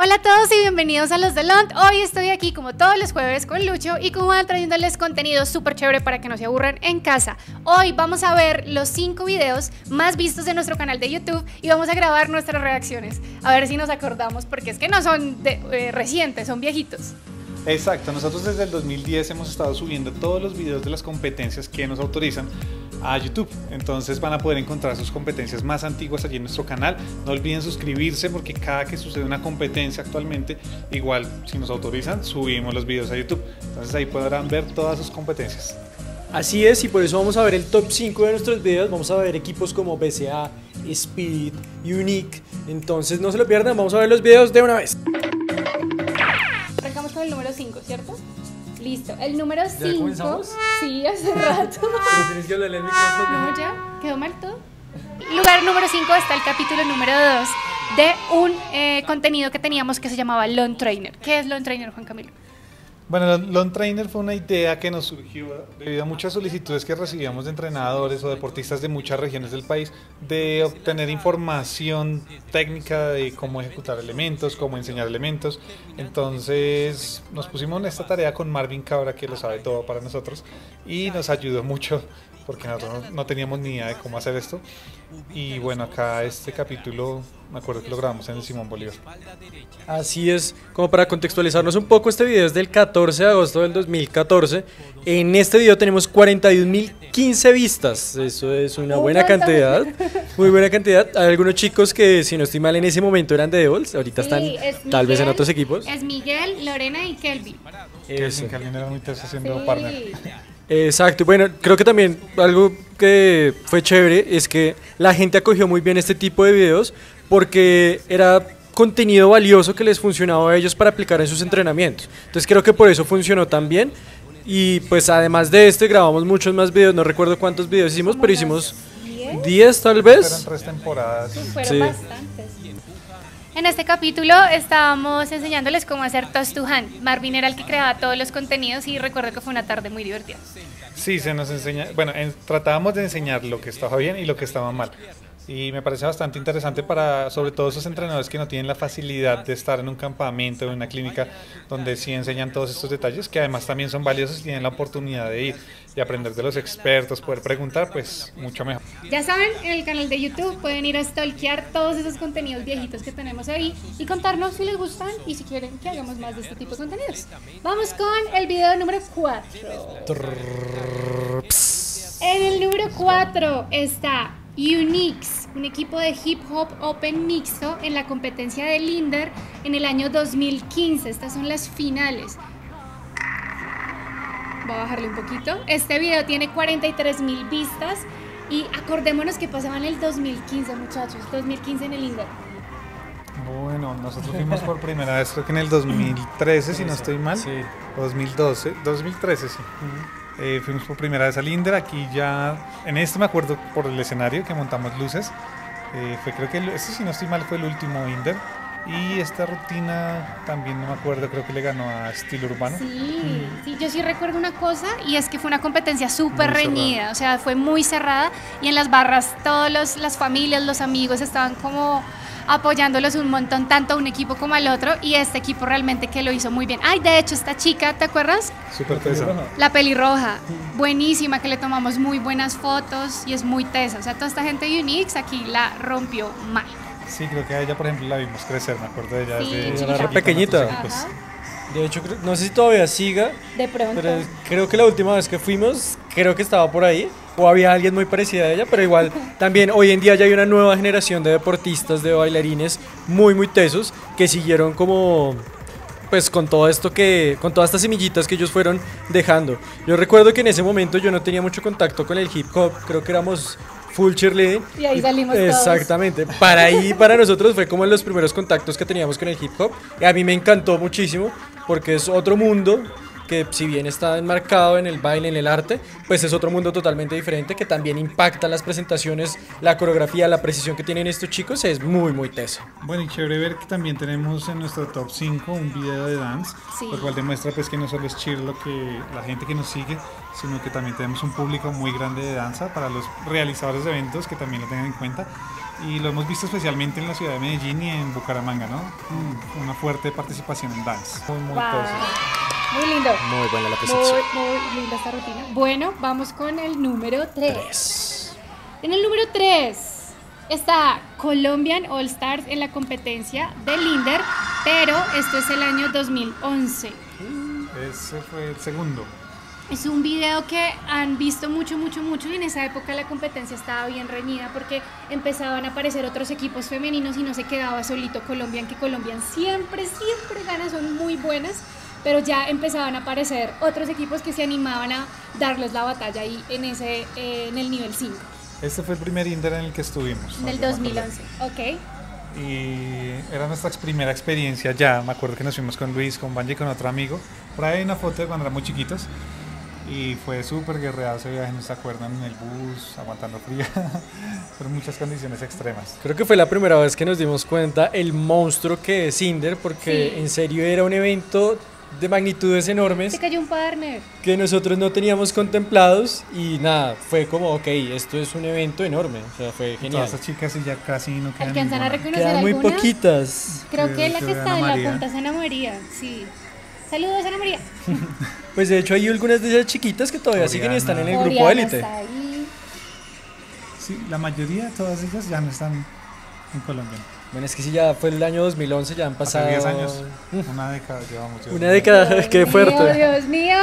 Hola a todos y bienvenidos a Los de Lont. Hoy estoy aquí como todos los jueves con Lucho y con Juan trayéndoles contenido súper chévere para que no se aburran en casa. Hoy vamos a ver los 5 videos más vistos de nuestro canal de YouTube y vamos a grabar nuestras reacciones. A ver si nos acordamos porque es que no son de, eh, recientes, son viejitos. Exacto, nosotros desde el 2010 hemos estado subiendo todos los videos de las competencias que nos autorizan a YouTube. Entonces van a poder encontrar sus competencias más antiguas allí en nuestro canal. No olviden suscribirse porque cada que sucede una competencia actualmente, igual si nos autorizan, subimos los videos a YouTube. Entonces ahí podrán ver todas sus competencias. Así es, y por eso vamos a ver el top 5 de nuestros videos. Vamos a ver equipos como BCA, Spirit, Unique. Entonces no se lo pierdan, vamos a ver los videos de una vez. El número 5. Sí, hace rato. Pero tienes que hablarle al micrófono. No, ya. ¿Quedó mal todo? Lugar número 5 está el capítulo número 2 de un eh, contenido que teníamos que se llamaba Lone Trainer. ¿Qué es Lone Trainer, Juan Camilo? Bueno, Lone Trainer fue una idea que nos surgió debido a muchas solicitudes que recibíamos de entrenadores o deportistas de muchas regiones del país de obtener información técnica de cómo ejecutar elementos, cómo enseñar elementos. Entonces nos pusimos en esta tarea con Marvin Cabra, que lo sabe todo para nosotros, y nos ayudó mucho porque nosotros no teníamos ni idea de cómo hacer esto. Y bueno, acá este capítulo, me acuerdo que lo grabamos en el Simón Bolívar. Así es, como para contextualizarnos un poco, este video es del 14 de agosto del 2014. En este video tenemos 41.015 vistas, eso es una buena cantidad, muy buena cantidad. Hay algunos chicos que, si no estoy mal, en ese momento eran de Devils, ahorita Sí, están es tal vez en Miguel, otros equipos. Es Miguel, Lorena y Kelvin. Eso. Que alguien era muy haciendo Sí. partner. Exacto, bueno, creo que también algo que fue chévere es que la gente acogió muy bien este tipo de videos porque era contenido valioso que les funcionaba a ellos para aplicar en sus entrenamientos. Entonces creo que por eso funcionó tan bien. Y pues además de este grabamos muchos más videos, no recuerdo cuántos videos hicimos, pero hicimos 10 tal Fueron vez. tres temporadas. Fueron Sí. bastantes. En este capítulo estábamos enseñándoles cómo hacer toast to hand. Marvin era el que creaba todos los contenidos y recuerdo que fue una tarde muy divertida. Sí, se nos enseña, bueno, en- tratábamos de enseñar lo que estaba bien y lo que estaba mal. Y me parece bastante interesante para, sobre todo esos entrenadores que no tienen la facilidad de estar en un campamento o en una clínica donde sí enseñan todos estos detalles, que además también son valiosos y tienen la oportunidad de ir y aprender de los expertos, poder preguntar, pues mucho mejor. Ya saben, en el canal de YouTube pueden ir a stalkear todos esos contenidos viejitos que tenemos ahí y contarnos si les gustan y si quieren que hagamos más de este tipo de contenidos. Vamos con el video número 4. En el número 4 está Unix, un equipo de hip hop open mixto en la competencia de Linder en el año 2015. Estas son las finales. Voy a bajarle un poquito. Este video tiene 43 mil vistas y acordémonos que pasaba en el 2015, muchachos. 2015 en el Linder. Bueno, nosotros fuimos por primera vez, creo que en el 2013, si no estoy mal, Sí. o 2012, 2013, sí. Eh, fuimos por primera vez al Inder, aquí ya, en este me acuerdo por el escenario que montamos luces, eh, fue creo que, el- este si no estoy mal fue el último Inder, y esta rutina también no me acuerdo, creo que le ganó a Estilo Urbano. Sí, sí, yo sí recuerdo una cosa y es que fue una competencia súper reñida, o sea, fue muy cerrada y en las barras todas las familias, los amigos estaban como apoyándolos un montón, tanto a un equipo como al otro y este equipo realmente que lo hizo muy bien. Ay, de hecho, esta chica, ¿te acuerdas? Súper tesa. La pelirroja, buenísima, que le tomamos muy buenas fotos y es muy tesa, o sea, toda esta gente de Unix aquí la rompió mal. Sí, creo que a ella, por ejemplo, la vimos crecer, me acuerdo de ella. Sí, desde Era pequeñita. Ajá. De hecho, no sé si todavía siga, De pronto. pero creo que la última vez que fuimos, creo que estaba por ahí, o había alguien muy parecida a ella, pero igual también hoy en día ya hay una nueva generación de deportistas, de bailarines muy, muy tesos, que siguieron como, pues con todo esto que, con todas estas semillitas que ellos fueron dejando. Yo recuerdo que en ese momento yo no tenía mucho contacto con el hip hop, creo que éramos full cheerleading. Y ahí salimos todos. Exactamente. Para ahí, para nosotros fue como los primeros contactos que teníamos con el hip hop. Y a mí me encantó muchísimo porque es otro mundo que si bien está enmarcado en el baile, en el arte, pues es otro mundo totalmente diferente que también impacta las presentaciones, la coreografía, la precisión que tienen estos chicos es muy, muy teso. Bueno, y chévere ver que también tenemos en nuestro top 5 un video de dance, Sí. lo cual demuestra pues que no solo es cheer lo que la gente que nos sigue, sino que también tenemos un público muy grande de danza para los realizadores de eventos que también lo tengan en cuenta. y lo hemos visto especialmente en la ciudad de Medellín y en Bucaramanga, ¿no? Mm, Una fuerte participación en dance. Muy, muy Wow. Muy lindo. Muy buena la presentación. Muy, muy linda esta rutina. Bueno, vamos con el número 3. En el número 3 está Colombian All Stars en la competencia de Linder, pero esto es el año 2011. Ese fue el segundo. Es un video que han visto mucho, mucho, mucho y en esa época la competencia estaba bien reñida porque empezaban a aparecer otros equipos femeninos y no se quedaba solito Colombian, que Colombian siempre, siempre gana, son muy buenas, pero ya empezaban a aparecer otros equipos que se animaban a darles la batalla ahí en, ese, eh, en el nivel 5 Este fue el primer Inder en el que estuvimos. del Yo me acuerdo. 2011. Ok. Y era nuestra primera experiencia ya. Me acuerdo que nos fuimos con Luis, con Banji y con otro amigo. Por ahí hay una foto de cuando éramos chiquitos. Y fue súper guerreado ese viaje, ¿no se acuerdan? En el bus, aguantando frío. Fueron muchas condiciones extremas. Creo que fue la primera vez que nos dimos cuenta el monstruo que es Cinder, porque Sí. en serio era un evento de magnitudes enormes Se cayó un partner. que nosotros no teníamos contemplados y nada, fue como, ok, esto es un evento enorme, o sea, fue genial. Todas esas chicas y ya casi no quedan ¿Alcanzan a ninguna. reconocer Quedan muy poquitas. Creo Creo que la que que está en la punta es Ana María, sí. Saludos, Ana María. Pues de hecho hay algunas de esas chiquitas que todavía siguen y están en el grupo Oriana élite. Sí, la mayoría de todas ellas ya no están en Colombia. Bueno, es que si ya fue el año 2011, ya han Hace pasado 10 años. Una década llevamos. ya. una década, Dios qué mío, fuerte. Dios mío.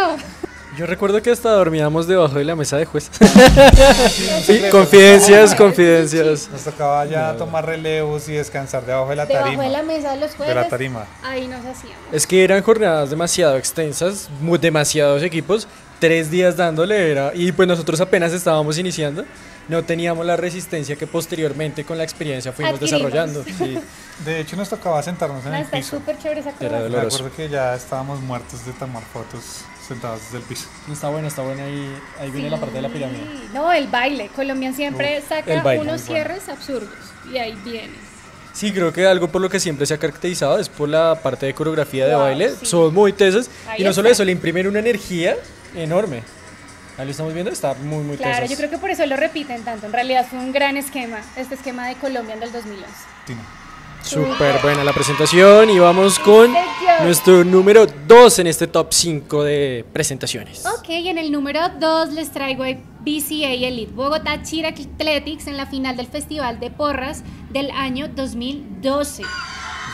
Yo recuerdo que hasta dormíamos debajo de la mesa de juez. sí, confidencias, confidencias. Nos tocaba ya tomar relevos y descansar debajo de la Debajo tarima. de la mesa de los de jueves. la tarima. Ahí nos hacíamos. Es que eran jornadas demasiado extensas, demasiados equipos, tres días dándole era, y pues nosotros apenas estábamos iniciando, no teníamos la resistencia que posteriormente con la experiencia fuimos Adquirimos. desarrollando. sí. De hecho, nos tocaba sentarnos en Ah, el está piso. súper chévere esa Era. Me doloroso. acuerdo que ya estábamos muertos de tomar fotos sentados desde el piso. Está bueno, está bueno ahí, ahí viene la parte de la pirámide. No, el baile. Colombian siempre saca el baile, unos muy bueno. cierres absurdos. Y ahí viene. Sí, creo que algo por lo que siempre se ha caracterizado es por la parte de coreografía de Wow, baile. sí. Son muy tesas. Ahí y no solo está. eso, le imprimen una energía enorme. Ahí lo estamos viendo, está muy, muy Claro, tesas. yo creo que por eso lo repiten tanto. En realidad fue un gran esquema, este esquema de Colombian del 2011. Tino. Súper buena la presentación y vamos con nuestro número 2 en este top 5 de presentaciones. Ok, en el número 2 les traigo el BCA Elite Bogotá Chira Athletics en la final del Festival de Porras del año 2012.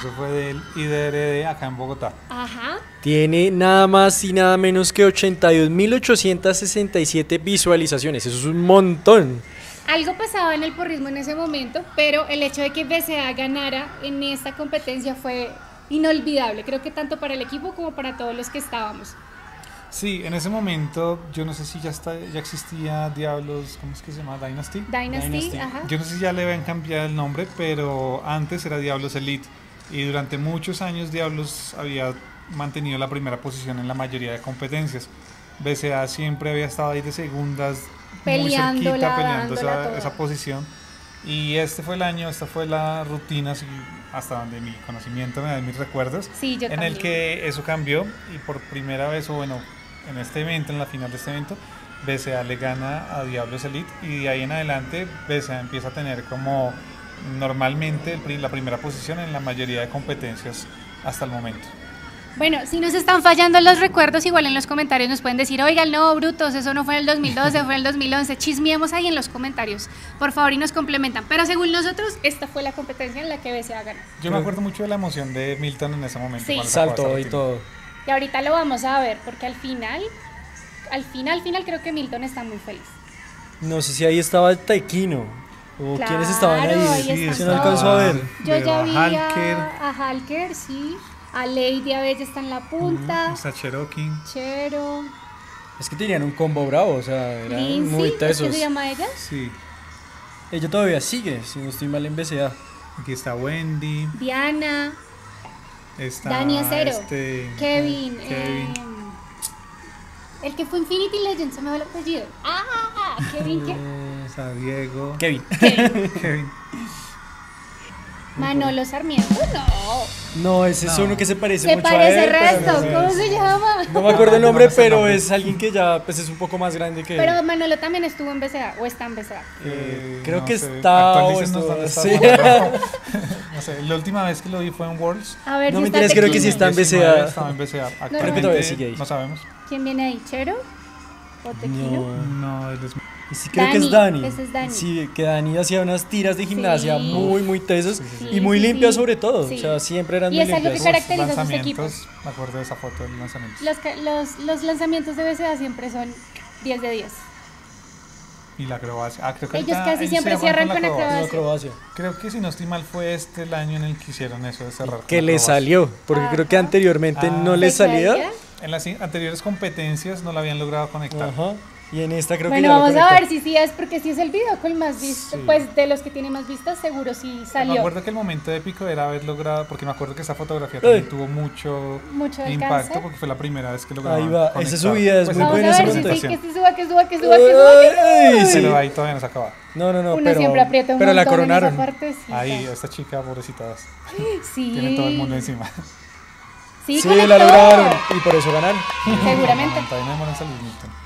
Eso fue del IDRD acá en Bogotá. Ajá. Tiene nada más y nada menos que 81.867 visualizaciones. Eso es un montón. Algo pasaba en el porrismo en ese momento, pero el hecho de que BCA ganara en esta competencia fue inolvidable. Creo que tanto para el equipo como para todos los que estábamos. Sí, en ese momento, yo no sé si ya está, ya existía Diablos, ¿cómo es que se llama? Dynasty. Dynasty, Dynasty. ajá. Yo no sé si ya le habían cambiado el nombre, pero antes era Diablos Elite. Y durante muchos años Diablos había mantenido la primera posición en la mayoría de competencias. BCA siempre había estado ahí de segundas, muy Peleándola, cerquita, peleando esa, esa posición. Y este fue el año, esta fue la rutina, hasta donde mi conocimiento me da mis recuerdos, Sí, yo en también. el que eso cambió y por primera vez, o bueno, en este evento, en la final de este evento, BCA le gana a Diablos Elite y de ahí en adelante BCA empieza a tener como normalmente la primera posición en la mayoría de competencias hasta el momento. Bueno, si nos están fallando los recuerdos, igual en los comentarios nos pueden decir, oigan, no, brutos, eso no fue en el 2012, fue en el 2011. Chismeemos ahí en los comentarios, por favor, y nos complementan. Pero según nosotros, esta fue la competencia en la que BCA ganó. Yo me acuerdo mucho de la emoción de Milton en ese momento. Sí. Salto y todo. Y ahorita lo vamos a ver, porque al final, al final, al final creo que Milton está muy feliz. No sé si ahí estaba el Taekino. O quiénes estaban Claro, ahí. ahí Sí, están Si no alcanzó a ver. Yo ya a vi Halker, a, a Halker, sí. A Lady a veces está en la punta. está Cherokee. Chero. Es que tenían un combo bravo, o sea, eran Lindsay, muy ¿es que tesos. se llama ella? Sí, Ella todavía sigue, si no estoy mal en BCA. aquí está Wendy. Diana. Está Dani Acero, este, Kevin. Kevin. eh, el que fue Infinity Legends, se me va el apellido. Ah, Kevin, ¿qué? Diego. Kevin. Kevin. Manolo Sarmiento, no. No, ese es No. uno que se parece Se mucho a parece él. pero resto, no. ¿cómo se llama? No me acuerdo el nombre, No me pero nombre. es alguien que ya pues es un poco más grande que Pero. Manolo también estuvo en BCA, o está en BCA. Eh, creo no que sé, está o estuvo- está sí. No sé, la última vez que lo vi fue en Worlds. A ver No, si mentiras, está creo que sí está en 19 BCA. Estaba en BCA. Creo que Actualmente todavía sigue ahí. no sabemos. ¿Quién viene ahí? ¿Chero? ¿O Tequino? No. No, él es Sí, creo que es Dani, Dani. ese es Dani. Sí, que Dani hacía unas tiras de gimnasia Sí. muy, muy tesas sí, y muy sí, limpias sí. sobre todo. Sí. O sea, siempre eran Y muy es algo que limpias. caracteriza a sus lanzamientos, equipos. Me acuerdo de esa foto del lanzamiento. Los, los, los lanzamientos de BCA siempre son 10 de 10. Y la acrobacia. Ah, creo que Ellos casi ellos siempre se cierran con La acrobacia. acrobacia. Creo que si no estoy mal fue este el año en el que hicieron eso de cerrar. con Que le salió, porque creo que Ajá. anteriormente Ah. no le ¿Se salía. En las anteriores competencias no la habían logrado conectar. Ajá. Y en esta creo que Bueno, lo vamos a ver si sí es, porque si es el video con más vistas, Sí. pues de los que tiene más vistas, seguro sí Me salió. acuerdo que el momento épico era haber logrado, porque me acuerdo que esa fotografía también tuvo mucho, Mucho alcance. impacto porque fue la primera vez que lograron Ahí va, conectar. esa subida es Pues muy Vamos buena a ver si sí, que se suba, que suba, que suba, que suba. que suba. Sí. Pero ahí todavía no se acaba. No, no, no, Uno pero, siempre aprieta un pero la montón en esa coronaron. Ahí, esta chica, pobrecita, Sí. tiene todo el mundo encima. Sí, la lograron y por eso ganaron. Seguramente.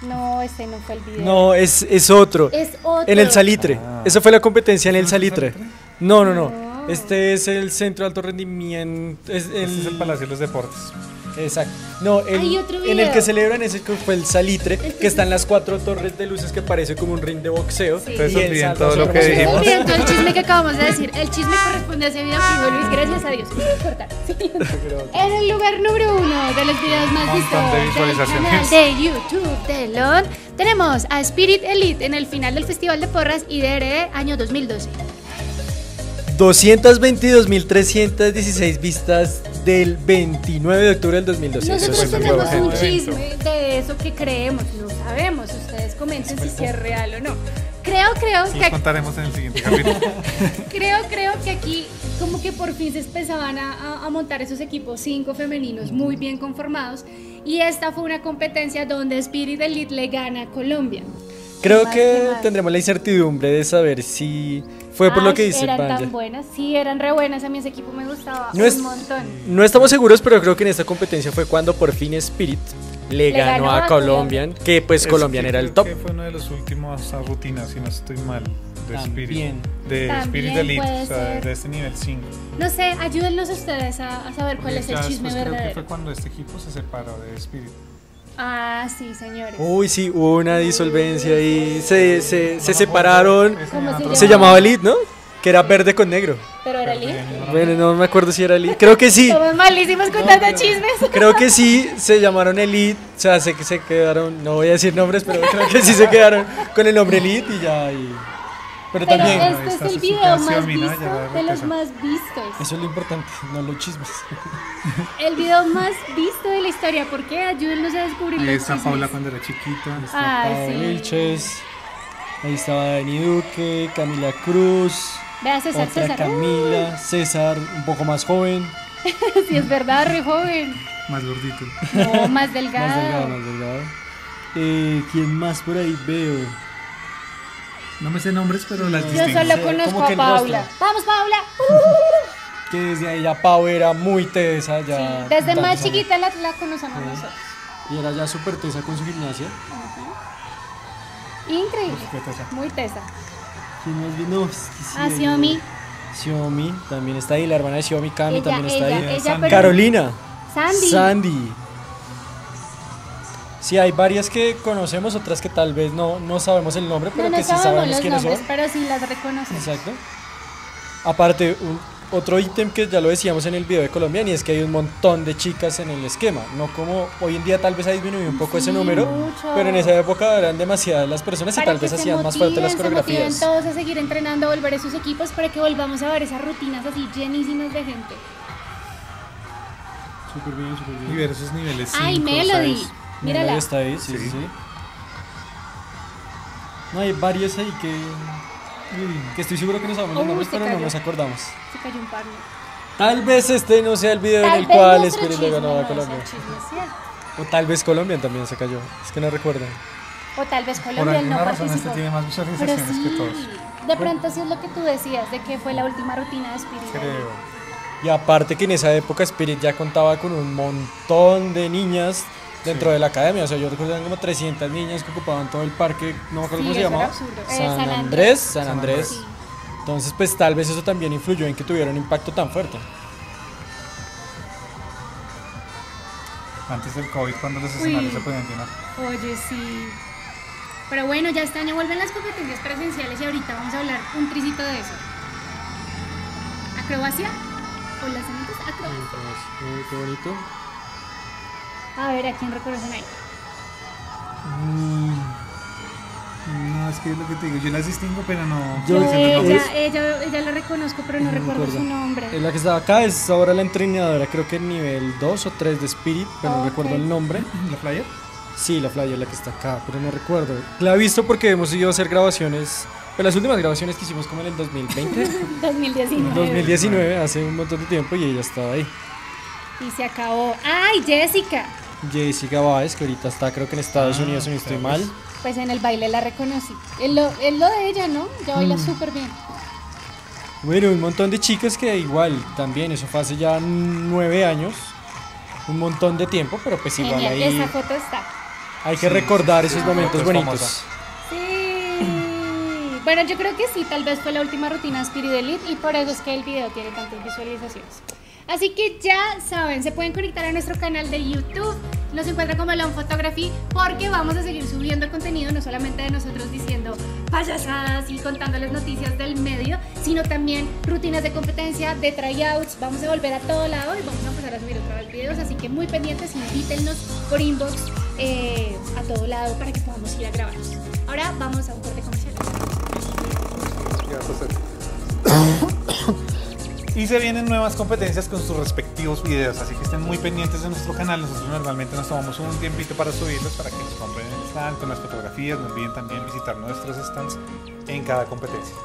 No ese no fue el video. No, es, es otro. Es otro. En el salitre. Ah. Esa fue la competencia en el ¿Ese no es el salitre. salitre? No, no, no. No. Este es el centro de alto rendimiento. Es el, Este es el Palacio de los Deportes. Exacto. No, el- Hay otro en el que celebran ese que fue el salitre, Este que es- están las cuatro torres de luces que parece como un ring de boxeo. Sí. El olviden salto todo lo que dijimos. Olviden todo el chisme que acabamos de decir. El chisme corresponde a ese video que Luis, gracias a Dios. En el lugar número uno de los videos más vistos de del visualizaciones. canal de YouTube de LON, tenemos a Spirit Elite en el final del Festival de Porras y DRE año 2012. 222.316 vistas del 29 de octubre del 2012. Eso Nosotros es un tenemos un chisme de eso que creemos, no sabemos. Ustedes comenten si sí es real o no. Creo, creo Se que los contaremos en el siguiente capítulo. Creo, creo que aquí como que por fin se empezaban a, a- a montar esos equipos cinco femeninos muy bien conformados y esta fue una competencia donde Spirit Elite le gana a Colombia. Creo que tendremos la incertidumbre de saber si fue por lo que Ay, dice Eran tan buenas, sí, eran re buenas, a mí ese equipo me gustaba No un es- montón. No estamos seguros, pero creo que en esta competencia fue cuando por fin Spirit le, Le ganó, ganó a a Colombian, que pues Es Colombian que era el creo top. que fue una de las últimas ah, rutinas, si no estoy mal, de También. Spirit. De También Spirit Elite, o sea, ser. de este nivel 5. No sé, ayúdennos ustedes a, a saber cuál es el chisme después creo que verdadero. fue cuando este equipo se separó de Spirit. Ah, sí, señores. Uy, sí, hubo una disolvencia y se, se, se separaron. ¿Cómo se Se llamaba Elite, ¿no? Que era verde con negro. Pero era Elite. Bueno, no me acuerdo si era Elite. Creo que sí. Somos malísimos contando chismes. Creo que sí, se llamaron Elite. O sea, sé que se quedaron, no voy a decir nombres, pero creo que sí se quedaron con el nombre Elite y ya. y- Pero Pero también, ahí este está es el video más visto de los más vistos. eso es lo importante, no los chismes. El video más visto de la historia. ¿Por qué? Ayúdennos a descubrir Ahí está. Paula cuando era chiquita. Ay, Paola sí. Vilches, ahí estaba Dani Duque, Camila Cruz, Vea César, otra César. Camila, César, un poco más joven, Si es verdad, re joven. Más gordito. No, más más delgado. delgado, más delgado. Eh, ¿Quién más por ahí veo? No me sé nombres, pero las Yo distingo. solo Sí, conozco como que a Paula. Vamos, Paula. Que desde ahí ya Pau era muy tesa, ya. Sí, desde más años. chiquita la, la conocemos nosotros. Y era ya súper tesa con su gimnasia. Increíble. Tesa. Muy tesa. ¿Quién más vino? Es que sí, Ah, Xiaomi. Xiaomi también está ahí, la hermana de Xiaomi, Cami Ella, también está ella, ahí. ella, Sandy. pero- Carolina. Sandy. Sandy. Sí, hay varias que conocemos, otras que tal vez no, no sabemos el nombre, pero No, no que sí sabemos los quiénes nombres, son. pero sí las reconocemos. Exacto. Aparte, un- otro ítem que ya lo decíamos en el video de Colombia, y es que hay un montón de chicas en el esquema. No como hoy en día tal vez ha disminuido un poco ese Sí, número, mucho. pero en esa época eran demasiadas las personas y Para tal que vez hacían más fuertes las motiven, se motiven coreografías. todos a seguir entrenando, a volver a sus equipos para que volvamos a ver esas rutinas así llenísimas de gente. Súper bien, súper bien. Y ver esos niveles. Ay, cinco, Melody. seis. Mírala. Melody está ahí, sí, sí. Sí. sí. No, hay varios ahí que, que estoy seguro que no sabemos los nombres, pero no cayó. nos acordamos. Se cayó un par. Tal vez este no sea el video Tal en el cual nuestro Spirit le chisme ganó no a Colombia. O tal vez Colombia también se cayó. Es que no recuerdo. O tal vez Por Colombia alguna no razón este participó. tiene más Pero visualizaciones que todos. sí, De pronto sí es lo que tú decías, de que fue la última rutina de Spirit. Creo. Y aparte que en esa época Spirit ya contaba con un montón de niñas dentro de la academia. O sea, yo recuerdo como 300 niñas que ocupaban todo el parque, no me acuerdo Sí, cómo se llamaba. Eh, San, San Andrés. San Andrés. Sí. Entonces, pues tal vez eso también influyó en que tuviera un impacto tan fuerte. Antes del COVID, cuando los Uy. escenarios se podían llenar. Oye, sí. Pero bueno, ya este año vuelven las competencias presenciales y ahorita vamos a hablar un tricito de eso. ¿Acrobacia? ¿O las amigas? Acrobacia. Uy, qué bonito. A ver, ¿a quién reconocen ahí? No, es que es lo que te digo, yo las distingo, pero no. Yo- ella, ella, ella la reconozco, pero no, recuerdo su nombre. Es la que estaba acá, es ahora la entrenadora, creo que nivel 2 o 3 de Spirit, pero no recuerdo el nombre. ¿La flyer? Sí, la flyer la que está acá, pero no recuerdo. La he visto porque hemos ido a hacer grabaciones, pues las últimas grabaciones que hicimos como en el 2020, 2019. 2019, hace un montón de tiempo y ella estaba ahí. Y se acabó. ¡Ay, Jessica! Jessica Báez, que ahorita está creo que en Estados Ah, Unidos, si no estoy mal. Pues en el baile la reconocí. Es lo, es lo de ella, ¿no? Ya baila Mm. súper bien. Bueno, un montón de chicas que igual también, eso fue hace ya nueve años, un montón de tiempo, pero pues igual Genial, ahí esa foto está. hay que Sí, recordar sí, esos sí, momentos es bonitos. famosa. Sí. Bueno, yo creo que sí, tal vez fue la última rutina Spirit Elite y por eso es que el video tiene tantas visualizaciones. Así que ya saben, se pueden conectar a nuestro canal de YouTube. Nos encuentran como Leon Photography porque vamos a seguir subiendo contenido, no solamente de nosotros diciendo payasadas y contándoles noticias del medio, sino también rutinas de competencia, de tryouts. Vamos a volver a todo lado y vamos a empezar a subir otra vez videos. Así que muy pendientes, invítennos por inbox eh, a todo lado para que podamos ir a grabar. Ahora vamos a un corte comercial. Y se vienen nuevas competencias con sus respectivos videos, así que estén muy pendientes de nuestro canal. Nosotros normalmente nos tomamos un tiempito para subirlos para que nos compren el stand con las fotografías. No olviden también visitar nuestros stands en cada competencia.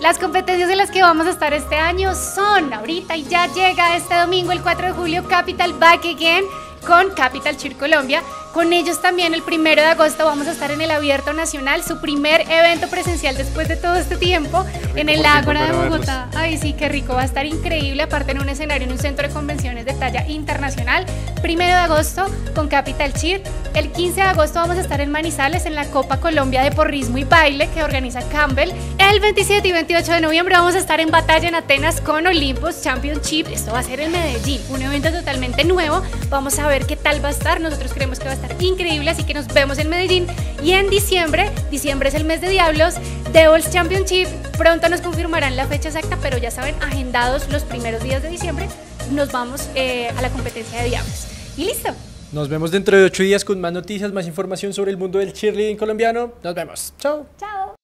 Las competencias en las que vamos a estar este año son ahorita y ya llega este domingo el 4 de julio Capital Back Again con Capital Cheer Colombia. Con ellos también el primero de agosto vamos a estar en el Abierto Nacional, su primer evento presencial después de todo este tiempo en el Ágora de a verlos. Bogotá. Ay, sí, qué rico, va a estar increíble, aparte en un escenario, en un centro de convenciones de talla internacional. Primero de agosto con Capital Cheer. El 15 de agosto vamos a estar en Manizales en la Copa Colombia de Porrismo y Baile que organiza Campbell. El 27 y 28 de noviembre vamos a estar en Batalla en Atenas con Olympus Championship. Esto va a ser en Medellín, un evento totalmente nuevo. Vamos a ver qué tal va a estar. Nosotros creemos que va a estar increíble, así que nos vemos en Medellín. Y en diciembre, diciembre es el mes de Diablos, Devils Championship. Pronto nos confirmarán la fecha exacta, pero ya saben, agendados los primeros días de diciembre, nos vamos eh, a la competencia de Diablos. Y listo. Nos vemos dentro de ocho días con más noticias, más información sobre el mundo del cheerleading colombiano. Nos vemos. Chao. Chao.